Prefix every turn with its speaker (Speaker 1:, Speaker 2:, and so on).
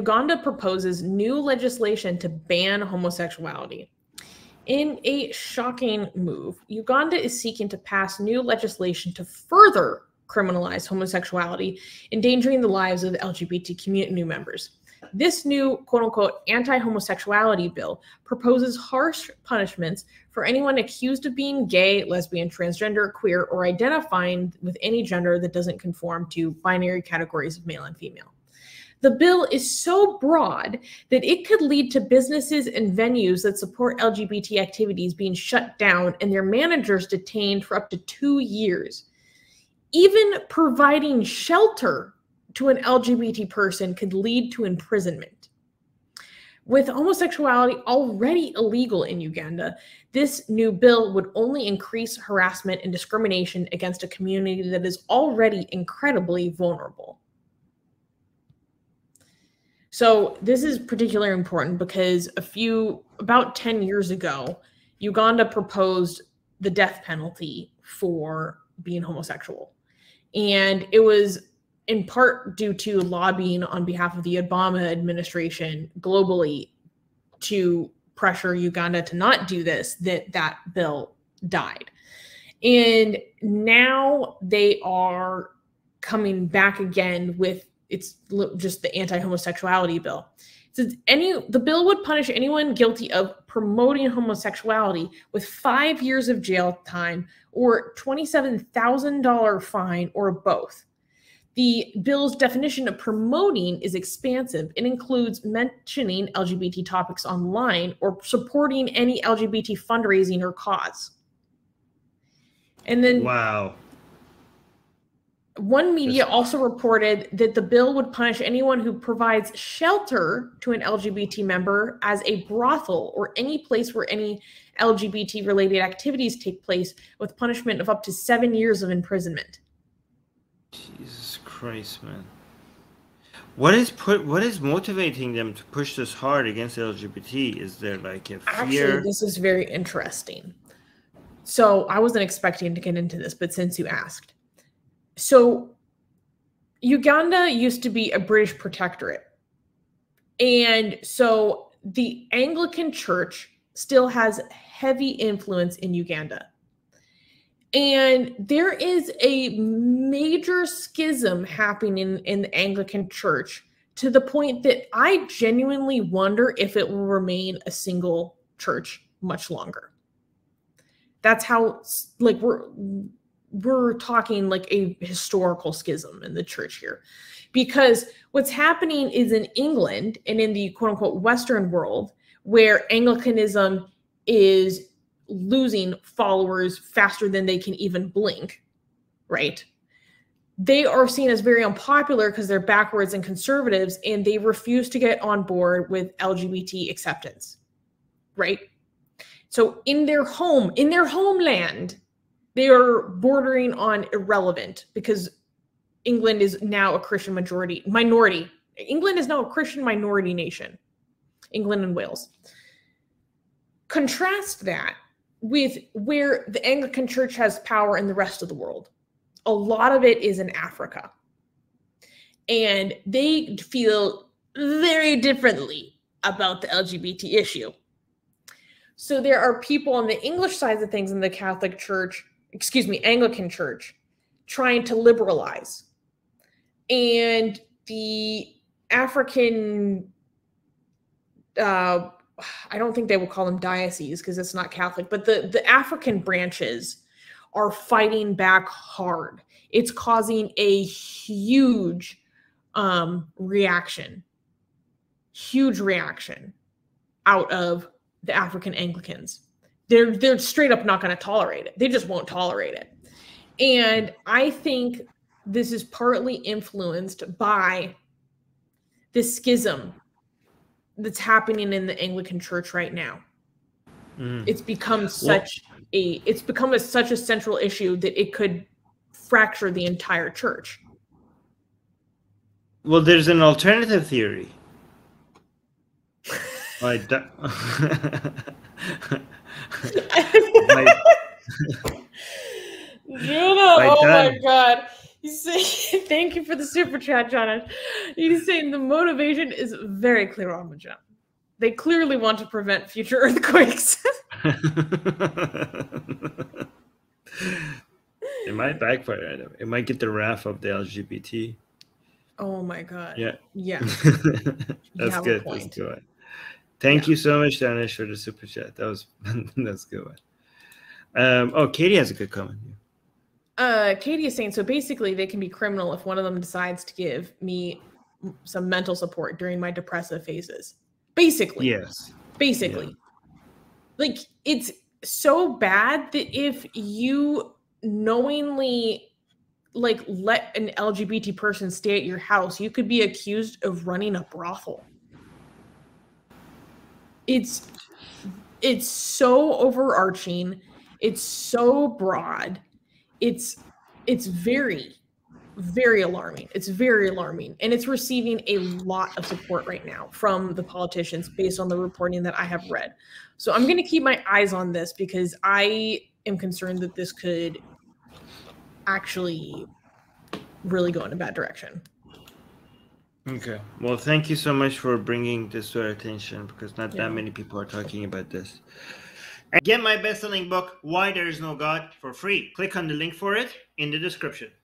Speaker 1: Uganda proposes new legislation to ban homosexuality. In a shocking move, Uganda is seeking to pass new legislation to further criminalize homosexuality, endangering the lives of LGBT community members. This new quote unquote anti homosexuality bill proposes harsh punishments for anyone accused of being gay, lesbian, transgender, queer, or identifying with any gender that doesn't conform to binary categories of male and female. The bill is so broad that it could lead to businesses and venues that support LGBT activities being shut down and their managers detained for up to two years. Even providing shelter to an LGBT person could lead to imprisonment. With homosexuality already illegal in Uganda, this new bill would only increase harassment and discrimination against a community that is already incredibly vulnerable. So this is particularly important because a few about 10 years ago, Uganda proposed the death penalty for being homosexual. And it was in part due to lobbying on behalf of the Obama administration globally to pressure Uganda to not do this that that bill died. And now they are coming back again with it's just the anti-homosexuality bill. It says any the bill would punish anyone guilty of promoting homosexuality with five years of jail time or $27,000 fine or both. The bill's definition of promoting is expansive. It includes mentioning LGBT topics online or supporting any LGBT fundraising or cause. And then
Speaker 2: wow.
Speaker 1: One media also reported that the bill would punish anyone who provides shelter to an LGBT member as a brothel or any place where any LGBT related activities take place with punishment of up to seven years of imprisonment.
Speaker 2: Jesus Christ, man. What is put what is motivating them to push this hard against LGBT? Is there like a fear?
Speaker 1: Actually, this is very interesting. So I wasn't expecting to get into this, but since you asked so Uganda used to be a British protectorate. And so the Anglican Church still has heavy influence in Uganda. And there is a major schism happening in, the Anglican Church to the point that I genuinely wonder if it will remain a single church much longer. That's how, like, we're we're talking like a historical schism in the church here because what's happening is in England and in the quote unquote Western world, where Anglicanism is losing followers faster than they can even blink, right? They are seen as very unpopular because they're backwards and conservatives and they refuse to get on board with LGBT acceptance, right? So in their home, in their homeland, they are bordering on irrelevant because England is now a Christian majority minority. England is now a Christian minority nation. England and Wales. Contrast that with where the Anglican Church has power in the rest of the world. A lot of it is in Africa. And they feel very differently about the LGBT issue. So there are people on the English side of things in the Catholic Church excuse me, Anglican Church trying to liberalize. And the African, uh, I don't think they will call them dioceses because it's not Catholic, but the, the African branches are fighting back hard. It's causing a huge um, reaction, huge reaction out of the African Anglicans they're they're straight up not going to tolerate it. They just won't tolerate it. And I think this is partly influenced by the schism that's happening in the Anglican Church right now. Mm. It's become such well, a it's become a, such a central issue that it could fracture the entire church.
Speaker 2: Well, there's an alternative theory. like that.
Speaker 1: Judah, oh my god. Saying, thank you for the super chat, John. He's saying the motivation is very clear on the jump. They clearly want to prevent future earthquakes.
Speaker 2: it might backfire. It might get the wrath of the LGBT.
Speaker 1: Oh my god.
Speaker 2: Yeah.
Speaker 1: Yeah.
Speaker 2: That's good. That's good. Thank yeah. you so much, Danish, for the super chat. That was that's good one. Um, oh, Katie has a good comment.
Speaker 1: Uh, Katie is saying so. Basically, they can be criminal if one of them decides to give me some mental support during my depressive phases. Basically,
Speaker 2: yes.
Speaker 1: Basically, yeah. like it's so bad that if you knowingly like let an LGBT person stay at your house, you could be accused of running a brothel. It's it's so overarching, it's so broad. It's it's very very alarming. It's very alarming. And it's receiving a lot of support right now from the politicians based on the reporting that I have read. So I'm going to keep my eyes on this because I am concerned that this could actually really go in a bad direction.
Speaker 2: Okay. Well, thank you so much for bringing this to our attention because not yeah. that many people are talking about this. And get my best-selling book, Why There Is No God, for free. Click on the link for it in the description.